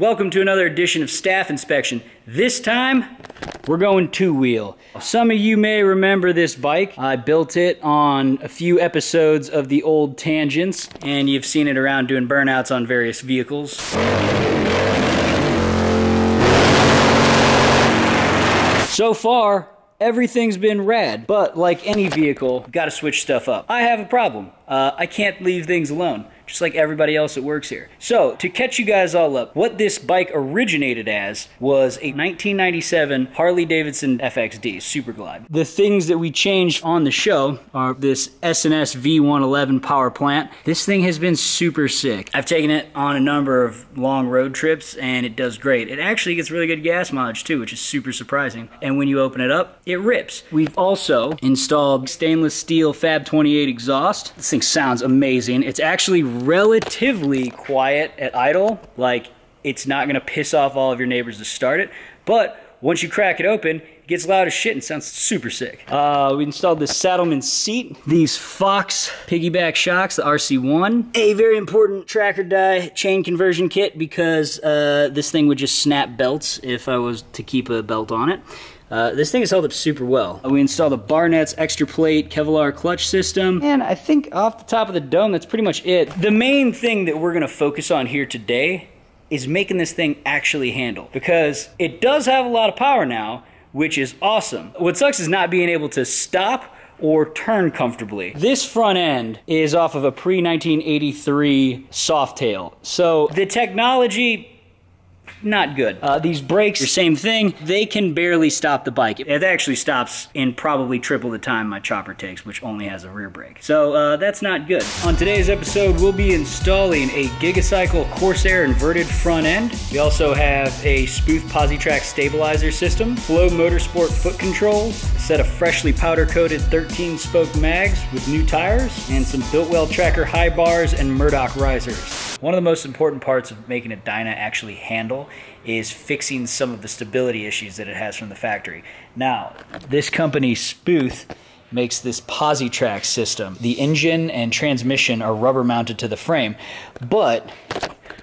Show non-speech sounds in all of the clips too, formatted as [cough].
Welcome to another edition of Staff Inspection. This time, we're going two wheel. Some of you may remember this bike. I built it on a few episodes of the old Tangents, and you've seen it around doing burnouts on various vehicles. So far, everything's been rad, but like any vehicle, gotta switch stuff up. I have a problem. Uh, I can't leave things alone just like everybody else that works here. So, to catch you guys all up, what this bike originated as was a 1997 Harley Davidson FXD Super Glide. The things that we changed on the show are this S&S V111 power plant. This thing has been super sick. I've taken it on a number of long road trips and it does great. It actually gets really good gas mileage too, which is super surprising. And when you open it up, it rips. We've also installed stainless steel Fab 28 exhaust. This thing sounds amazing. It's actually relatively quiet at idle. Like it's not gonna piss off all of your neighbors to start it. But once you crack it open, it gets loud as shit and sounds super sick. Uh, we installed this Saddlemen seat, these Fox piggyback shocks, the RC1. A very important tracker die chain conversion kit because uh, this thing would just snap belts if I was to keep a belt on it. Uh, this thing has held up super well. We installed a Barnett's extra plate Kevlar clutch system. And I think off the top of the dome, that's pretty much it. The main thing that we're gonna focus on here today is making this thing actually handle because it does have a lot of power now, which is awesome. What sucks is not being able to stop or turn comfortably. This front end is off of a pre-1983 Softail. So the technology not good. Uh, these brakes, the same thing. They can barely stop the bike. It actually stops in probably triple the time my chopper takes, which only has a rear brake. So uh, that's not good. On today's episode, we'll be installing a Gigacycle Corsair inverted front end. We also have a Sputhe PosiTrack stabilizer system, Flo Motorsport foot controls, a set of freshly powder coated 13 spoke mags with new tires, and some Biltwell Tracker high bars and Murdock risers. One of the most important parts of making a Dyna actually handle is fixing some of the stability issues that it has from the factory. Now, this company, Sputhe, makes this Positrax system. The engine and transmission are rubber mounted to the frame, but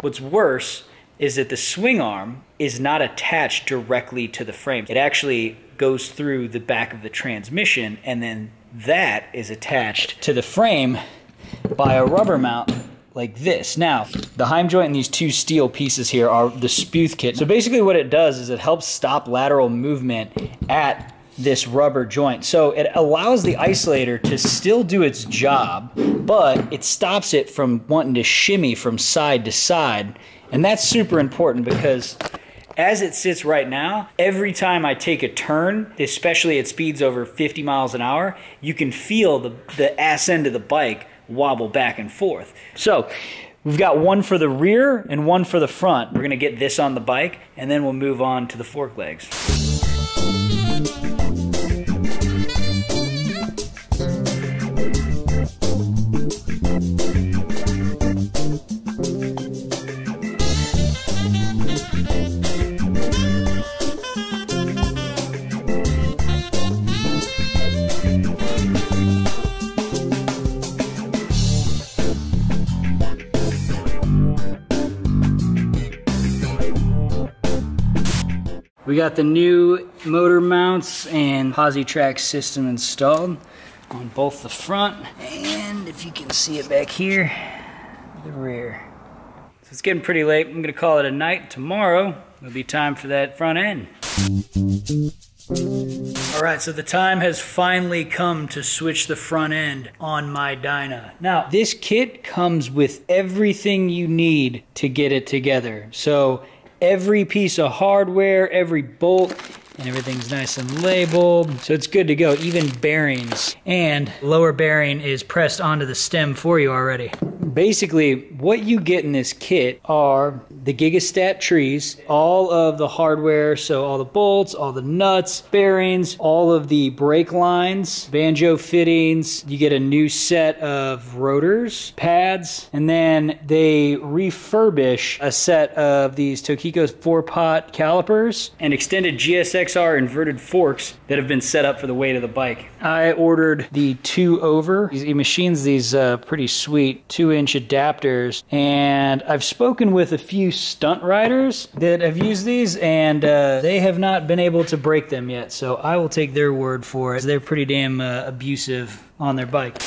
what's worse is that the swing arm is not attached directly to the frame. It actually goes through the back of the transmission and then that is attached to the frame by a rubber mount like this. Now, the Heim joint and these two steel pieces here are the Sputhe kit. So basically what it does is it helps stop lateral movement at this rubber joint. So it allows the isolator to still do its job, but it stops it from wanting to shimmy from side to side. And that's super important because as it sits right now, every time I take a turn, especially at speeds over 50 miles an hour, you can feel the, the ass end of the bike wobble back and forth. So we've got one for the rear and one for the front. We're gonna get this on the bike and then we'll move on to the fork legs. We got the new motor mounts and Positrax system installed on both the front and if you can see it back here, the rear. So it's getting pretty late. I'm gonna call it a night. Tomorrow, it'll be time for that front end. All right, so the time has finally come to switch the front end on my Dyna. Now, this kit comes with everything you need to get it together. So every piece of hardware, every bolt, and everything's nice and labeled. So it's good to go, even bearings. And lower bearing is pressed onto the stem for you already. Basically, what you get in this kit are the Gigastatt trees, all of the hardware, so all the bolts, all the nuts, bearings, all of the brake lines, banjo fittings. You get a new set of rotors, pads, and then they refurbish a set of these Tokico's four pot calipers and extended GSXR inverted forks that have been set up for the weight of the bike. I ordered the two over. He machines these uh, pretty sweet two inch adapters, and I've spoken with a few few stunt riders that have used these, and uh, they have not been able to break them yet. So I will take their word for it. They're pretty damn uh, abusive on their bike.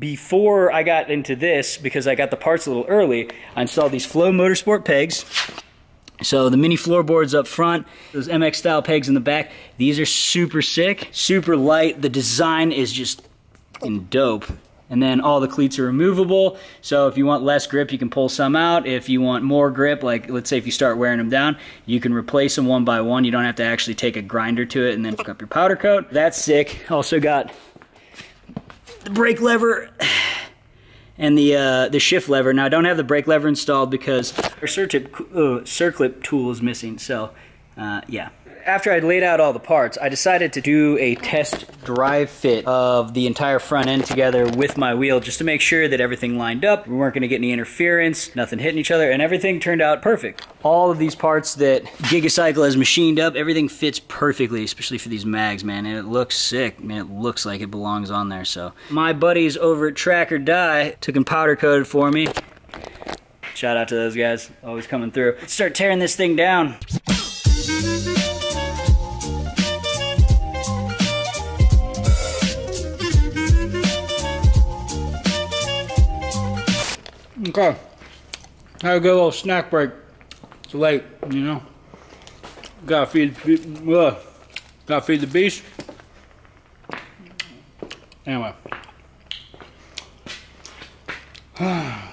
Before I got into this, because I got the parts a little early, I installed these Flo Motorsport pegs. So the mini floorboards up front, those MX style pegs in the back, these are super sick, super light. The design is just in dope. And then all the cleats are removable. So if you want less grip, you can pull some out. If you want more grip, like let's say if you start wearing them down, you can replace them one by one. You don't have to actually take a grinder to it and then hook up your powder coat. That's sick. Also got the brake lever [sighs] and the uh, the shift lever. Now I don't have the brake lever installed because our circlip, uh, circlip tool is missing. So uh, yeah after I'd laid out all the parts, I decided to do a test drive fit of the entire front end together with my wheel just to make sure that everything lined up. We weren't going to get any interference, nothing hitting each other, and everything turned out perfect. All of these parts that Gigacycle has machined up, everything fits perfectly, especially for these mags, man. And it looks sick. Man, it looks like it belongs on there. So my buddies over at Track or Die took and powder coated for me. Shout out to those guys, always coming through. Let's start tearing this thing down. Okay. Have a good little snack break. It's late, you know. Gotta feed, feed uh, gotta feed the beast. Anyway. [sighs]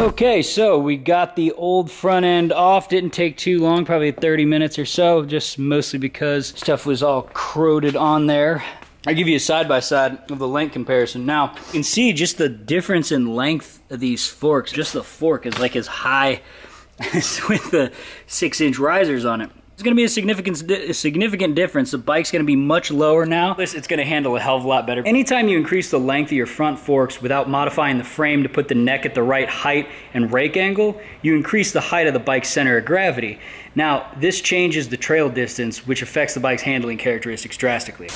Okay, so we got the old front end off. Didn't take too long, probably 30 minutes or so, just mostly because stuff was all corroded on there. I'll give you a side-by-side -side of the length comparison. Now, you can see just the difference in length of these forks. Just the fork is like as high [laughs] as with the six-inch risers on it. It's going to be a significant, a significant difference. The bike's going to be much lower now. This, It's going to handle a hell of a lot better. Anytime you increase the length of your front forks without modifying the frame to put the neck at the right height and rake angle, you increase the height of the bike's center of gravity. Now, this changes the trail distance, which affects the bike's handling characteristics drastically.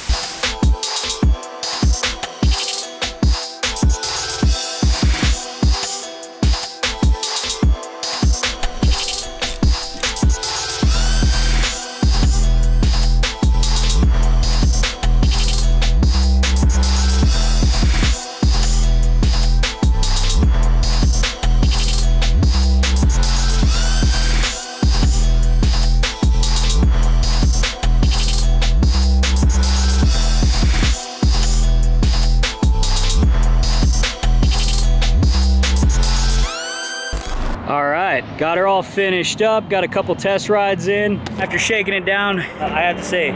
Got her all finished up, got a couple test rides in. After shaking it down, I have to say,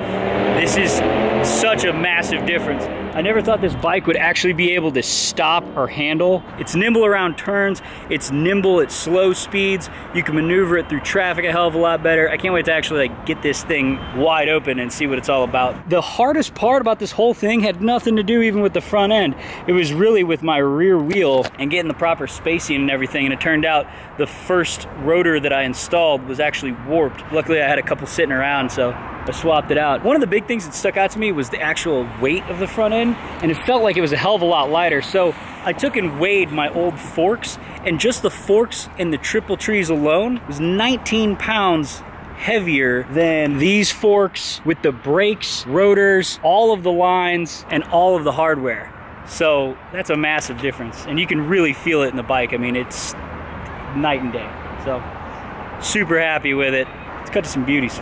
this is such a massive difference. I never thought this bike would actually be able to stop or handle. It's nimble around turns, it's nimble at slow speeds. You can maneuver it through traffic a hell of a lot better. I can't wait to actually like get this thing wide open and see what it's all about. The hardest part about this whole thing had nothing to do even with the front end. It was really with my rear wheel and getting the proper spacing and everything. And it turned out the first rotor that I installed was actually warped. Luckily I had a couple sitting around, so I swapped it out. One of the big things that stuck out to me was the actual weight of the front end, and it felt like it was a hell of a lot lighter. So I took and weighed my old forks, and just the forks and the triple trees alone was 19 pounds heavier than these forks with the brakes, rotors, all of the lines, and all of the hardware. So that's a massive difference. And you can really feel it in the bike. I mean, it's night and day. So super happy with it. Let's cut to some beauties.